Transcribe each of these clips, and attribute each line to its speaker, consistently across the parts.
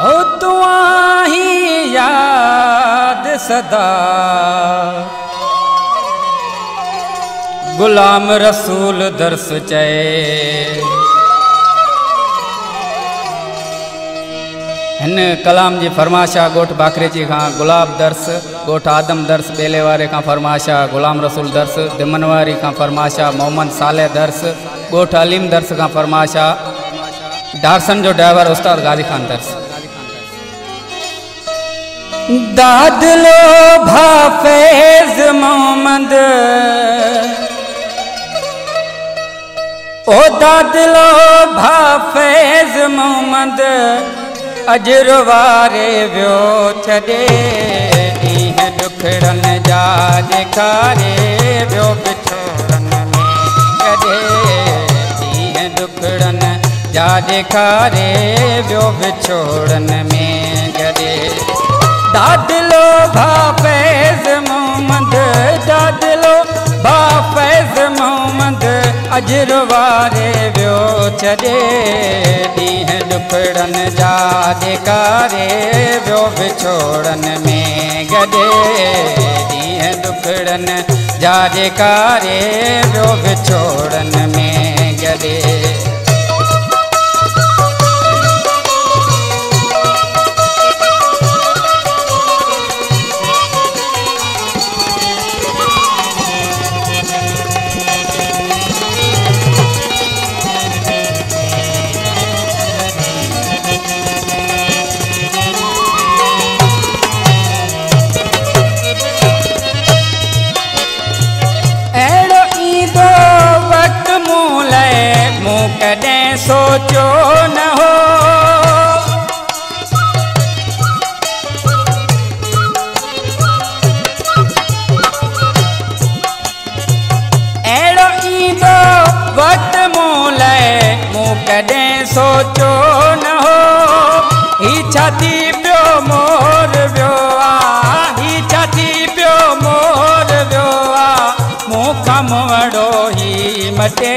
Speaker 1: کلام جی کی فرمائش باقریچی کا غلام درس، گوٹ آدم درس پیلے والے کا فرمائش غلام رسول درس دمنواری کا فرماش محمد سالے درس، گوٹ علیم درس کا فرماشا۔ دارسن جو ڈرائیور، استاد غازی خان درس۔ دادلو دادلو ڀافيج محمد اجر واري ويو ڇڏي. ڏينهن ڏکڙن ڏيکاري ويو بڇوڙن ۾ ڏينهن ڏکڙن ڏيکاري ويو بڇوڙن ۾ دادلو با پیز مو مند دادلو با پیز مو مند اجر وارے بے چی د جا کار بہ بچوڑ میں گڑے دیں داجارے بہ بچوڑ میں گڑے کیوں نہ ہو اڑو عیدو وقت مولے مو سوچو نہ ہو ہی چھتی پیو مور ویو آ وڑو ہی مٹے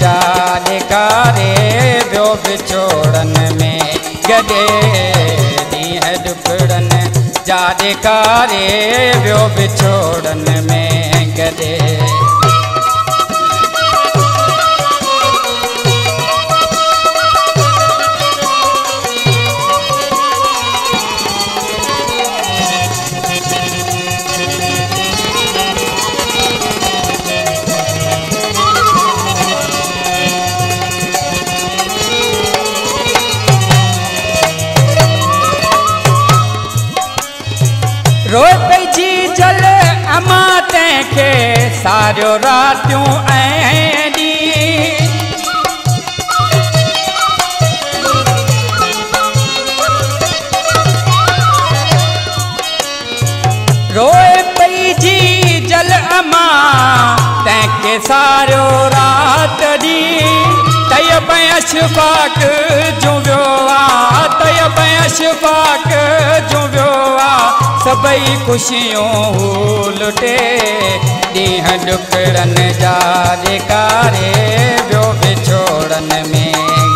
Speaker 1: جاد بچوڑ میں گدے اڈڑ جا دار بہ بچوڑ میں گدے روئي پئي جي جل اما تنهن کي ساريو رات ڏين. تيبا چون تيباڪ سڀئي خوشيون ڏينهن ڏڪڙن جا ڏيکاري ويو بڇوڙن ۾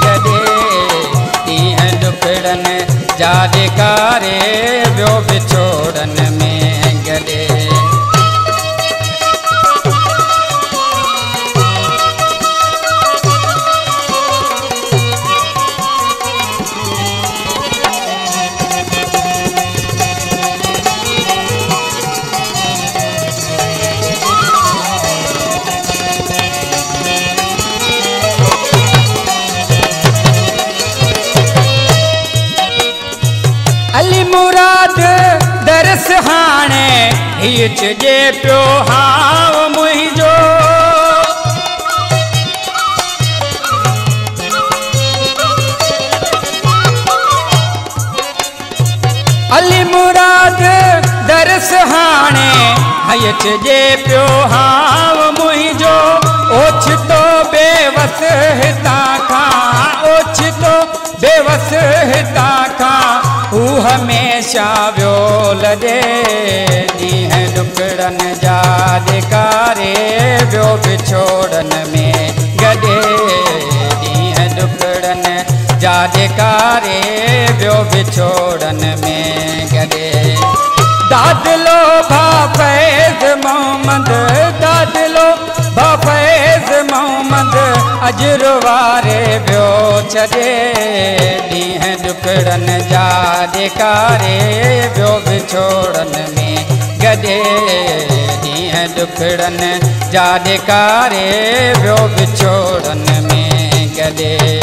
Speaker 1: گڏي. ڏينهن جا ڏيکاري ويو بڇوڙن ۾ بیچ جے پیو ہاو مہی جو علی مراد درس ہانے ہیچ جے پیو ہاو مہی جو اوچھ تو بے وس ہتا کھا اوچھ تو بے وس ہتا کھا ہوں ہمیشہ ویول دے دی ہے ڄاڪاري ٻيو بڇوڙن ۾ گڏي ڏينهن ڏکڙن اڌڪاري ٻيو بڇوڙن ۾ گڏي دادلو باپ محمد دادلو باپيس محمد اجر واري ٻيو ڇڏي ڏينهن ڏکڙن جا اڌڪاري ٻيو بڇوڙن ۾ جا دے کارے پہ بچوڑ میں گدے